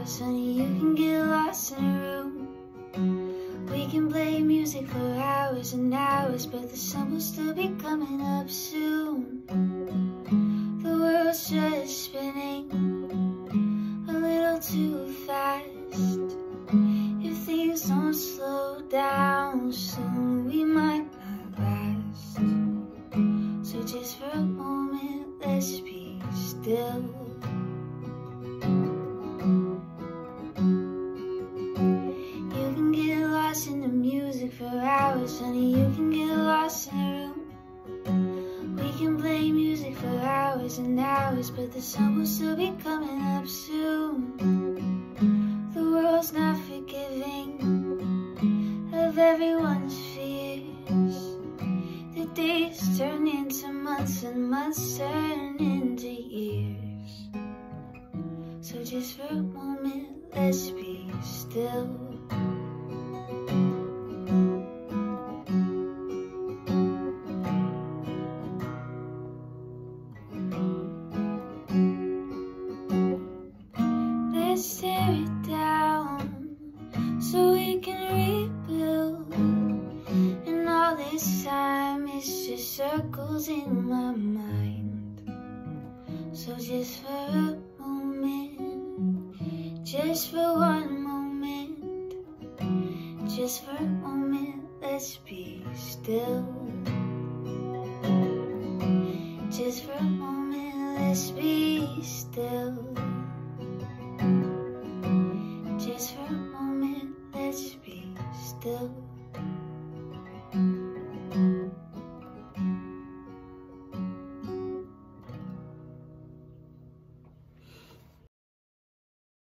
hours, honey, you can get lost in a room. We can play music for hours and hours, but the sun will still be coming up soon. The world's just spinning a little too fast. If things don't slow down soon, we might not last. So just for a moment, let's be lost room. We can play music for hours and hours, but the sun will still be coming up soon. The world's not forgiving of everyone's fears. The days turn into months and months turn into years. So just for a moment, let's be still. Tear it down so we can rebuild. And all this time it's just circles in my mind. So just for a moment, just for one moment, just for a moment, let's be still. Just for a moment, let's be still. Still.